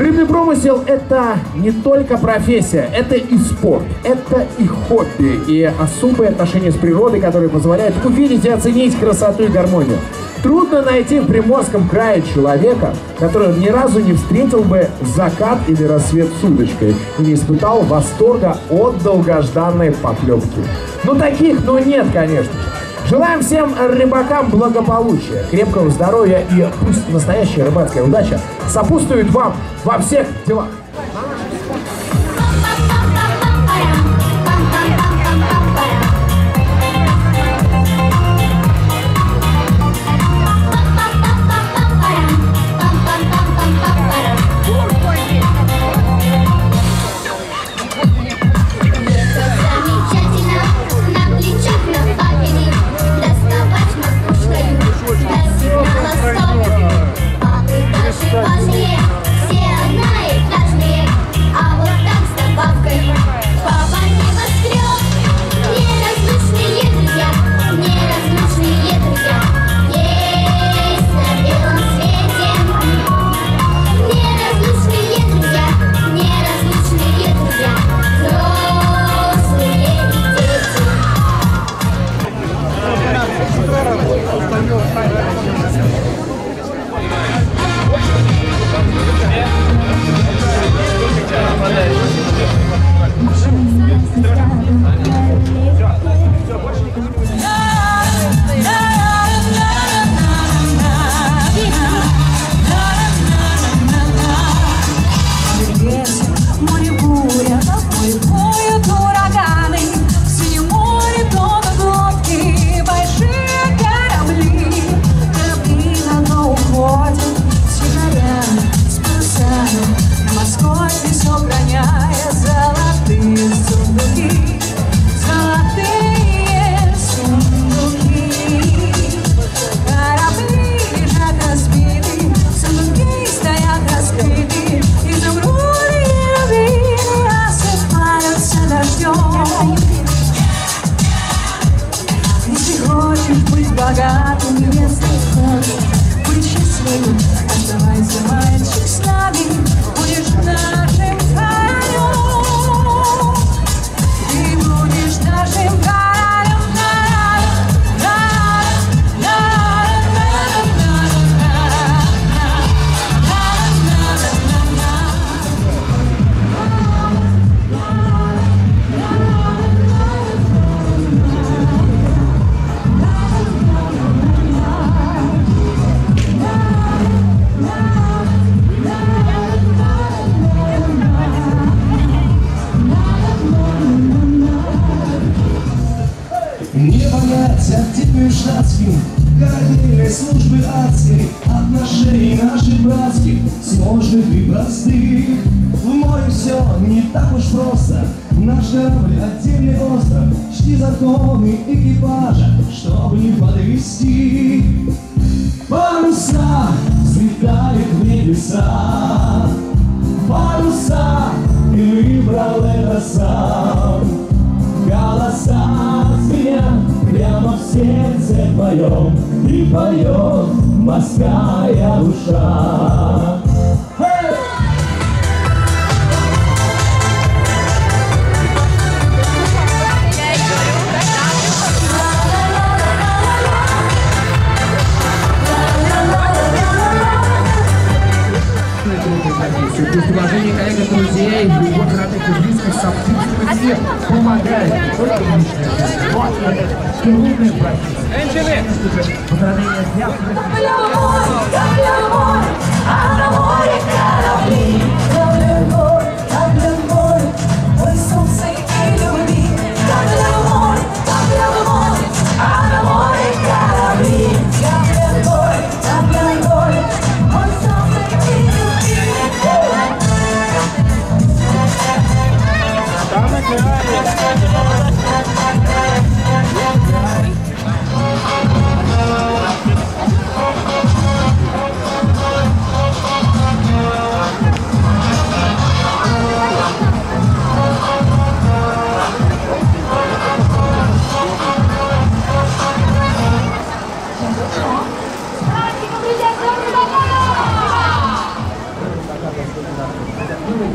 Рыбный промысел – это не только профессия, это и спорт, это и хобби, и особое отношение с природой, которое позволяет увидеть и оценить красоту и гармонию. Трудно найти в Приморском крае человека, который ни разу не встретил бы закат или рассвет с удочкой и не испытал восторга от долгожданной поклевки. Ну таких, но нет, конечно же. Желаем всем рыбакам благополучия, крепкого здоровья и пусть настоящая рыбацкая удача сопутствует вам во всех делах. Богатым, если хочешь быть счастливым, оставайся, мальчик, с нами, будешь нашим штатским Корабельной службы адской Отношений наших братских Сложных и простых В море все не так уж просто Наш корабль отдельный остров Чти законы экипажа Чтобы не подвести. Паруса взлетают в небеса Паруса Ты выбрал это сам твоем И поет морская душа. Уважение коллег друзей, любовь родных и близких сопутствует и помогает Thank いいね。